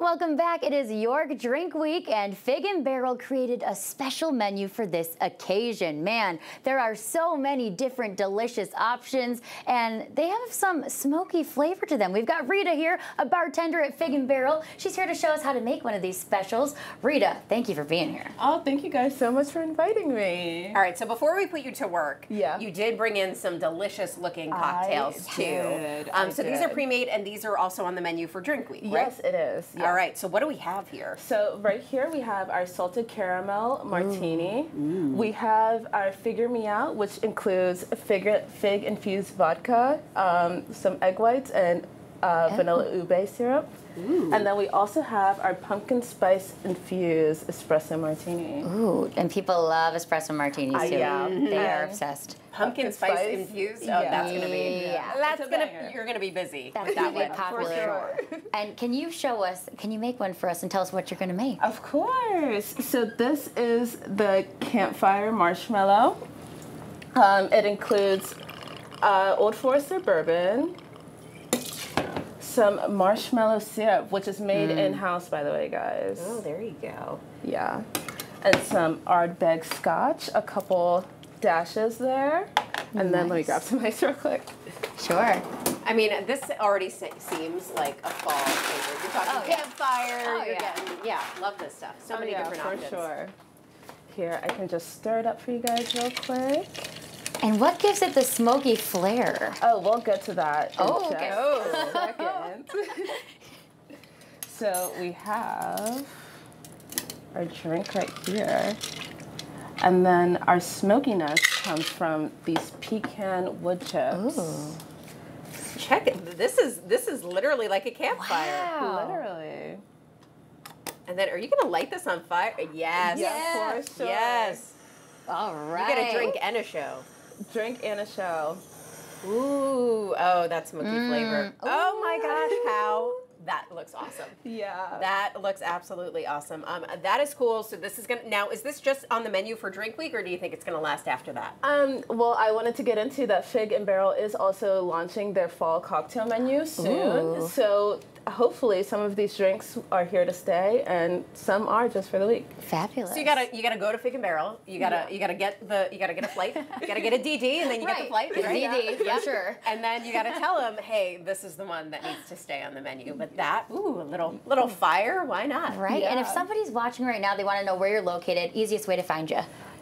Welcome back. It is York Drink Week, and Fig and Barrel created a special menu for this occasion. Man, there are so many different delicious options, and they have some smoky flavor to them. We've got Rita here, a bartender at Fig and Barrel. She's here to show us how to make one of these specials. Rita, thank you for being here. Oh, thank you guys so much for inviting me. All right, so before we put you to work, Yeah. you did bring in some delicious looking cocktails I too. did, Um, I so these are pre-made, and these are also on the menu for Drink Week, right? Yes, it is. All right. So what do we have here? So right here we have our salted caramel martini. We have our figure me out, which includes fig, fig infused vodka, um, some egg whites, and uh, vanilla ube syrup. And then we also have our pumpkin spice infused espresso martini. Ooh, and people love espresso martinis Uh, too. yeah. They are obsessed. Pumpkin Pumpkin spice, spice? infused. Oh, Yeah. that's gonna be. Yeah. That's It's gonna. banger. You're gonna be busy That's gonna that be one. popular. sure. And can you show us, can you make one for us and tell us what you're gonna make? Of course. So this is the campfire marshmallow. Um, it includes uh, Old Forester bourbon, some marshmallow syrup, which is made mm. in house, by the way, guys. Oh, there you go. Yeah, and some Ardbeg scotch, a couple dashes there, and then let me grab some ice real quick. Sure. I mean, this already se- seems like a fall flavor. You're talking Oh, yeah. campfire. Oh, you're yeah. getting, yeah, love this stuff. So oh, many Oh, yeah, different for options. sure. Here, I can just stir it up for you guys real quick. And what gives it the smoky flair? Oh, we'll get to that Oh, okay. a so we have our drink right here. And then our smokiness comes from these pecan wood chips. Ooh. Check it. This is this is literally like a campfire. Wow. Literally. And then, are you gonna light this on fire? Yes. Yeah, for sure. Yes. All right. You right. get a drink and a show. Drink and a show. Ooh, oh, that's smoky Mm. flavor. Oh my gosh, how that looks awesome. Yeah. That looks absolutely awesome. Um, that is cool. So this is gonna now. Is this just on the menu for Drink Week, or do you think it's gonna last after that? Um, well, I wanted to get into that Fig and Barrel is also launching their fall cocktail menu soon. Ooh. So hopefully some of these drinks are here to stay and some are just for the week. Fabulous. So you gotta you gotta go to Fig and Barrel. You gotta Yeah. you gotta get the you gotta get a flight. You gotta get a DD, and then you get the flight. Right. Right? DD, yeah, sure. And then you got to tell them, hey, this is the one that needs to stay on the menu. But that, ooh, a little little fire, why not? Right, and if somebody's watching right now, they want to know where you're located, easiest way to find you.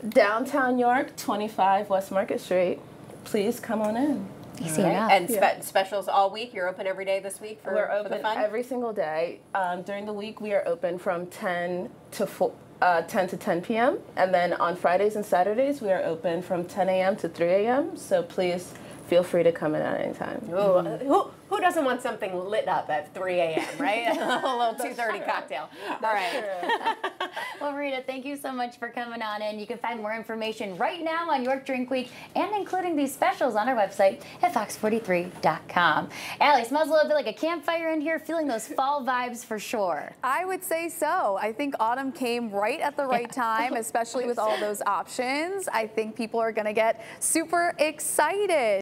Downtown York, 25 West Market Street. Please come on in. Easy Right. enough. And spe- Yeah. specials all week. You're open every day this week for, We're for the open fun. every single day. Um, during the week, we are open from 10 to 4, uh, 10 to 10 p.m. And then on Fridays and Saturdays, we are open from 10 a.m. to 3 a.m. So please feel free to come in at any time. Ooh, who, who doesn't want something lit up at 3 a.m., right? a little 2.30 cocktail. All right. Well, Rita, thank you so much for coming on in. You can find more information right now on York Drink Week and including these specials on our website at fox43.com. Allie, smells a little bit like a campfire in here, feeling those fall vibes for sure. I would say so. I think autumn came right at the right time, especially with all those options. I think people are going to get super excited.